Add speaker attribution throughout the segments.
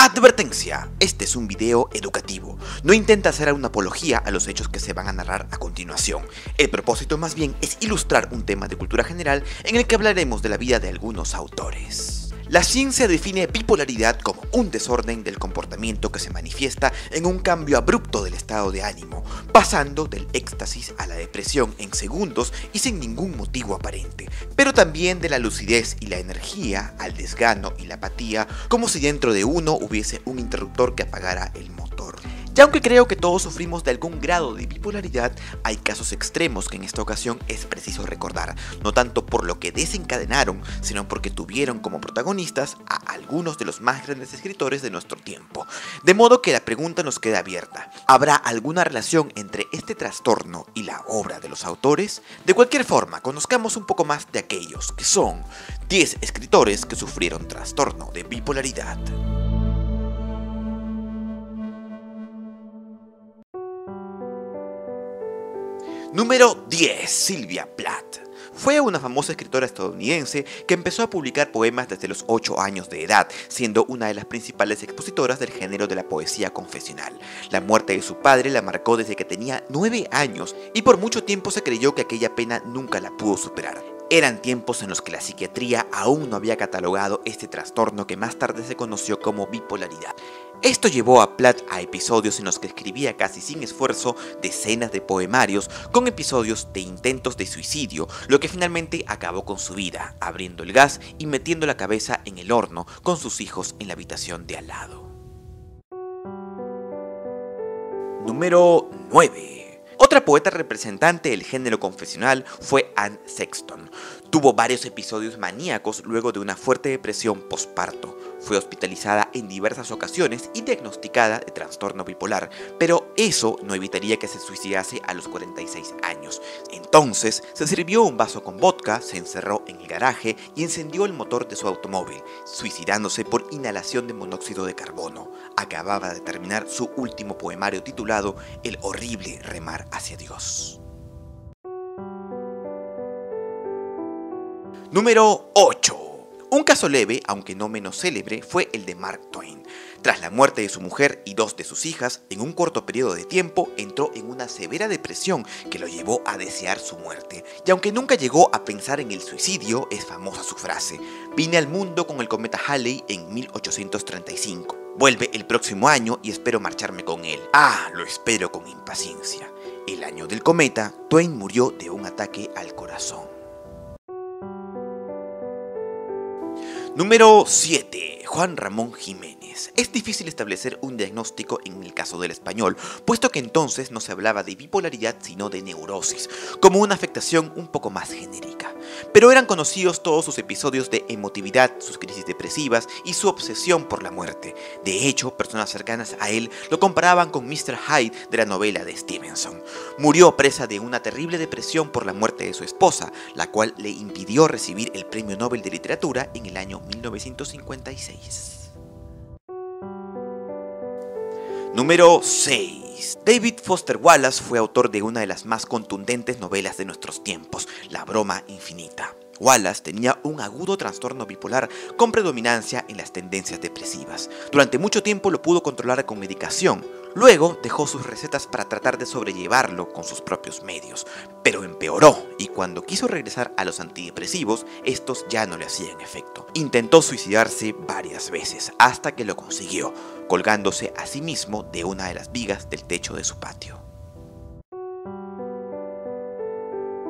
Speaker 1: Advertencia, este es un video educativo. No intenta hacer una apología a los hechos que se van a narrar a continuación. El propósito más bien es ilustrar un tema de cultura general en el que hablaremos de la vida de algunos autores. La ciencia define bipolaridad como un desorden del comportamiento que se manifiesta en un cambio abrupto del estado de ánimo, pasando del éxtasis a la depresión en segundos y sin ningún motivo aparente, pero también de la lucidez y la energía al desgano y la apatía, como si dentro de uno hubiese un interruptor que apagara el motor. Y aunque creo que todos sufrimos de algún grado de bipolaridad, hay casos extremos que en esta ocasión es preciso recordar, no tanto por lo que desencadenaron, sino porque tuvieron como protagonistas a algunos de los más grandes escritores de nuestro tiempo. De modo que la pregunta nos queda abierta, ¿habrá alguna relación entre este trastorno y la obra de los autores? De cualquier forma, conozcamos un poco más de aquellos que son 10 escritores que sufrieron trastorno de bipolaridad. Número 10. Sylvia Plath. Fue una famosa escritora estadounidense que empezó a publicar poemas desde los 8 años de edad, siendo una de las principales expositoras del género de la poesía confesional. La muerte de su padre la marcó desde que tenía 9 años y por mucho tiempo se creyó que aquella pena nunca la pudo superar. Eran tiempos en los que la psiquiatría aún no había catalogado este trastorno que más tarde se conoció como bipolaridad. Esto llevó a Platt a episodios en los que escribía casi sin esfuerzo decenas de poemarios con episodios de intentos de suicidio, lo que finalmente acabó con su vida, abriendo el gas y metiendo la cabeza en el horno con sus hijos en la habitación de al lado. Número 9. Otra poeta representante del género confesional fue Anne Sexton. Tuvo varios episodios maníacos luego de una fuerte depresión postparto. Fue hospitalizada en diversas ocasiones y diagnosticada de trastorno bipolar, pero eso no evitaría que se suicidase a los 46 años. Entonces, se sirvió un vaso con vodka, se encerró en el garaje y encendió el motor de su automóvil, suicidándose por inhalación de monóxido de carbono. Acababa de terminar su último poemario titulado El horrible remar hacia Dios. Número 8. Un caso leve, aunque no menos célebre, fue el de Mark Twain. Tras la muerte de su mujer y dos de sus hijas, en un corto periodo de tiempo entró en una severa depresión que lo llevó a desear su muerte. Y aunque nunca llegó a pensar en el suicidio, es famosa su frase, vine al mundo con el cometa Halley en 1835. Vuelve el próximo año y espero marcharme con él. Ah, lo espero con impaciencia. El año del cometa, Twain murió de un ataque al corazón. Número 7. Juan Ramón Jiménez. Es difícil establecer un diagnóstico en el caso del español, puesto que entonces no se hablaba de bipolaridad sino de neurosis, como una afectación un poco más genérica. Pero eran conocidos todos sus episodios de emotividad, sus crisis depresivas y su obsesión por la muerte. De hecho, personas cercanas a él lo comparaban con Mr. Hyde de la novela de Stevenson. Murió presa de una terrible depresión por la muerte de su esposa, la cual le impidió recibir el Premio Nobel de Literatura en el año 1956. Número 6. David Foster Wallace fue autor de una de las más contundentes novelas de nuestros tiempos, La broma infinita. Wallace tenía un agudo trastorno bipolar con predominancia en las tendencias depresivas. Durante mucho tiempo lo pudo controlar con medicación, Luego dejó sus recetas para tratar de sobrellevarlo con sus propios medios, pero empeoró y cuando quiso regresar a los antidepresivos, estos ya no le hacían efecto. Intentó suicidarse varias veces hasta que lo consiguió, colgándose a sí mismo de una de las vigas del techo de su patio.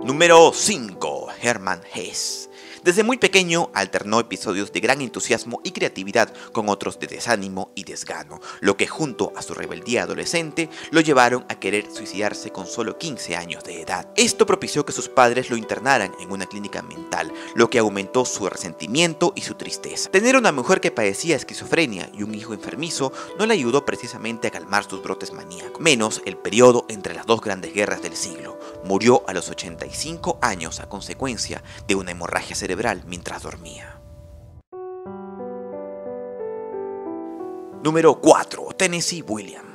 Speaker 1: Número 5. Hermann Hesse. Desde muy pequeño alternó episodios de gran entusiasmo y creatividad con otros de desánimo y desgano, lo que junto a su rebeldía adolescente lo llevaron a querer suicidarse con solo 15 años de edad. Esto propició que sus padres lo internaran en una clínica mental, lo que aumentó su resentimiento y su tristeza. Tener una mujer que padecía esquizofrenia y un hijo enfermizo no le ayudó precisamente a calmar sus brotes maníacos, menos el periodo entre las dos grandes guerras del siglo. Murió a los 85 años a consecuencia de una hemorragia cerebral mientras dormía. Número 4. Tennessee Williams.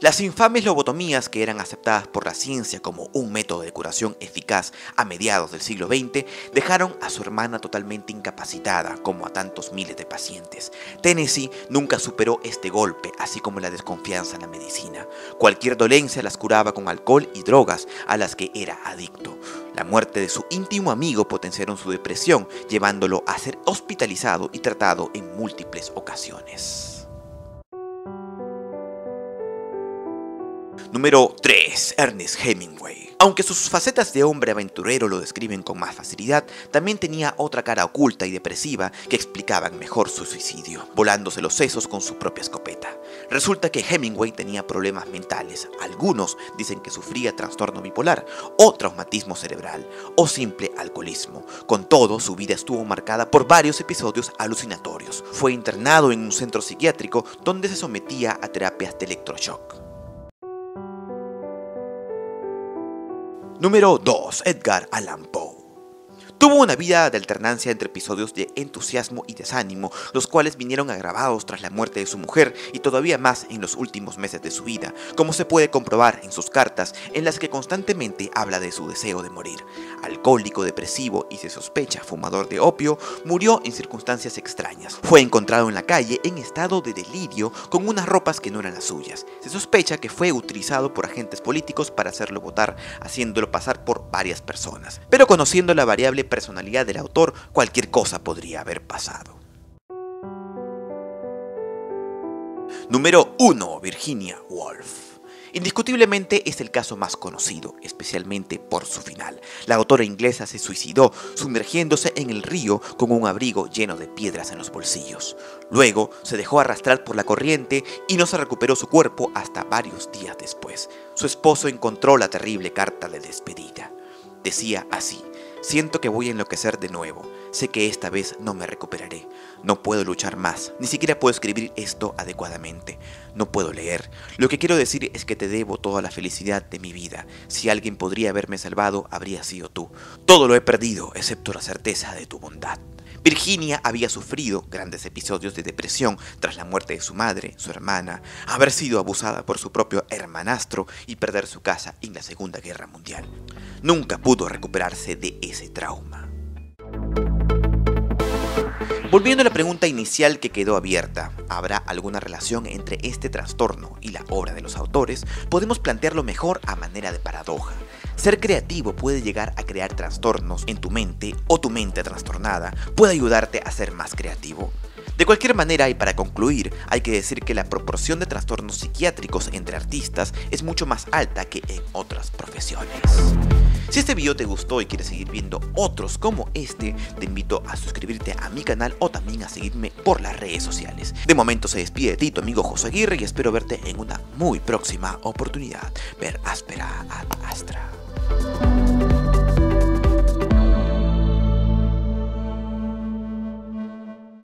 Speaker 1: Las infames lobotomías que eran aceptadas por la ciencia como un método de curación eficaz a mediados del siglo XX dejaron a su hermana totalmente incapacitada, como a tantos miles de pacientes. Tennessee nunca superó este golpe, así como la desconfianza en la medicina. Cualquier dolencia las curaba con alcohol y drogas a las que era adicto. La muerte de su íntimo amigo potenciaron su depresión, llevándolo a ser hospitalizado y tratado en múltiples ocasiones. Número 3. Ernest Hemingway. Aunque sus facetas de hombre aventurero lo describen con más facilidad, también tenía otra cara oculta y depresiva que explicaban mejor su suicidio, volándose los sesos con su propia escopeta. Resulta que Hemingway tenía problemas mentales. Algunos dicen que sufría trastorno bipolar, o traumatismo cerebral, o simple alcoholismo. Con todo, su vida estuvo marcada por varios episodios alucinatorios. Fue internado en un centro psiquiátrico donde se sometía a terapias de electroshock. Número 2. Edgar Allan Poe. Tuvo una vida de alternancia entre episodios de entusiasmo y desánimo, los cuales vinieron agravados tras la muerte de su mujer y todavía más en los últimos meses de su vida, como se puede comprobar en sus cartas en las que constantemente habla de su deseo de morir. Alcohólico, depresivo y se sospecha fumador de opio, murió en circunstancias extrañas. Fue encontrado en la calle en estado de delirio con unas ropas que no eran las suyas. Se sospecha que fue utilizado por agentes políticos para hacerlo votar, haciéndolo pasar por varias personas. Pero conociendo la variable personalidad del autor, cualquier cosa podría haber pasado. Número 1. Virginia Woolf. Indiscutiblemente es el caso más conocido, especialmente por su final. La autora inglesa se suicidó sumergiéndose en el río con un abrigo lleno de piedras en los bolsillos. Luego se dejó arrastrar por la corriente y no se recuperó su cuerpo hasta varios días después. Su esposo encontró la terrible carta de despedida. Decía así, Siento que voy a enloquecer de nuevo. Sé que esta vez no me recuperaré. No puedo luchar más. Ni siquiera puedo escribir esto adecuadamente. No puedo leer. Lo que quiero decir es que te debo toda la felicidad de mi vida. Si alguien podría haberme salvado, habría sido tú. Todo lo he perdido, excepto la certeza de tu bondad. Virginia había sufrido grandes episodios de depresión tras la muerte de su madre, su hermana, haber sido abusada por su propio hermanastro y perder su casa en la Segunda Guerra Mundial. Nunca pudo recuperarse de ese trauma. Volviendo a la pregunta inicial que quedó abierta, ¿habrá alguna relación entre este trastorno y la obra de los autores? Podemos plantearlo mejor a manera de paradoja. Ser creativo puede llegar a crear trastornos en tu mente o tu mente trastornada puede ayudarte a ser más creativo. De cualquier manera, y para concluir, hay que decir que la proporción de trastornos psiquiátricos entre artistas es mucho más alta que en otras profesiones. Si este video te gustó y quieres seguir viendo otros como este, te invito a suscribirte a mi canal o también a seguirme por las redes sociales. De momento se despide de ti tu amigo José Aguirre y espero verte en una muy próxima oportunidad. Ver áspera ad astra. you